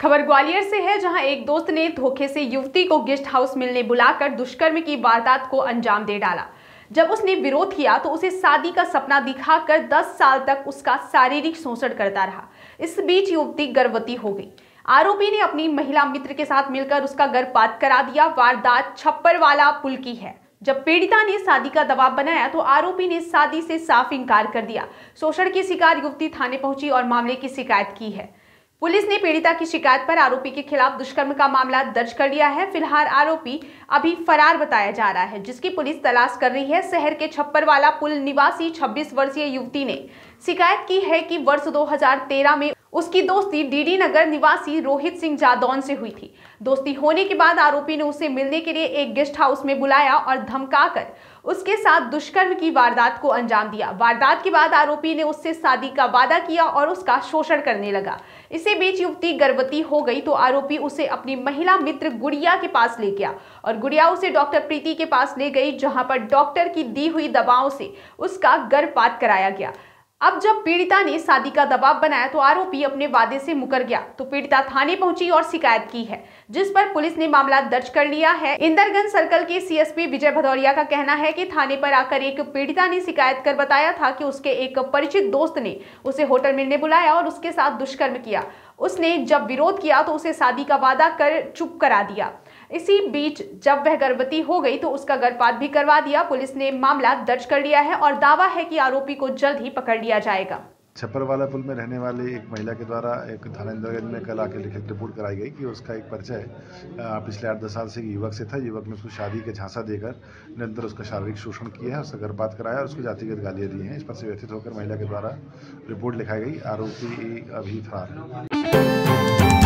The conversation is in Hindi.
खबर ग्वालियर से है, जहाँ एक दोस्त ने धोखे से युवती को गेस्ट हाउस मिलने बुलाकर दुष्कर्म की वारदात को अंजाम दे डाला। जब उसने विरोध किया तो उसे शादी का सपना दिखाकर 10 साल तक उसका शारीरिक शोषण करता रहा। इस बीच युवती गर्भवती हो गई। आरोपी ने अपनी महिला मित्र के साथ मिलकर उसका गर्भपात करा दिया। वारदात छप्पर वाला पुल की है। जब पीड़िता ने शादी का दबाव बनाया तो आरोपी ने शादी से साफ़ इनकार कर दिया। शोषण की शिकार युवती थाने पहुँची और मामले की शिकायत की है। पुलिस ने पीड़िता की शिकायत पर आरोपी के खिलाफ दुष्कर्म का मामला दर्ज कर लिया है। फ़िलहाल आरोपी अभी फरार बताया जा रहा है, जिसकी पुलिस तलाश कर रही है। शहर के छप्पर वाला पुल निवासी 26 वर्षीय युवती ने शिकायत की है कि वर्ष 2013 में उसकी दोस्ती डीडी नगर निवासी रोहित सिंह जादौन से हुई थी। दोस्ती होने के बाद आरोपी ने उसे मिलने के लिए एक गेस्ट हाउस में बुलाया और धमकाकर उसके साथ दुष्कर्म की वारदात को अंजाम दिया। वारदात के बाद आरोपी ने उससे शादी का वादा किया और उसका शोषण करने लगा। इसी बीच युवती गर्भवती हो गई तो आरोपी उसे अपनी महिला मित्र गुड़िया के पास ले गया और गुड़िया उसे डॉक्टर प्रीति के पास ले गई, जहाँ पर डॉक्टर की दी हुई दवाओं से उसका गर्भपात कराया गया। अब जब पीड़िता ने शादी का दबाव बनाया तो आरोपी अपने वादे से मुकर गया। तो पीड़िता थाने पहुँची और शिकायत की है, जिस पर पुलिस ने मामला दर्ज कर लिया है। इंदरगंज सर्कल के सीएसपी विजय भदौरिया का कहना है कि थाने पर आकर एक पीड़िता ने शिकायत कर बताया था कि उसके एक परिचित दोस्त ने उसे होटल मिलने बुलाया और उसके साथ दुष्कर्म किया। उसने जब विरोध किया तो उसे शादी का वादा कर चुप करा दिया। इसी बीच जब वह गर्भवती हो गई तो उसका गर्भपात भी करवा दिया। पुलिस ने मामला दर्ज कर लिया है और दावा है कि आरोपी को जल्द ही पकड़ लिया जाएगा। छप्पर वाला पुल में रहने वाली एक महिला के द्वारा एक थाना इंदरगंज में कल आके लिखित रिपोर्ट कराई गई कि उसका एक परिचय पिछले आठ दस साल से युवक से था। युवक ने उसको शादी के झांसा देकर निरंतर उसका शारीरिक शोषण किया है, उसका गर्भपात कराया और उसको जातिगत गालियाँ दी हैं। इस पर से व्यथित होकर महिला के द्वारा रिपोर्ट लिखाई गई। आरोपी अभी फरार है।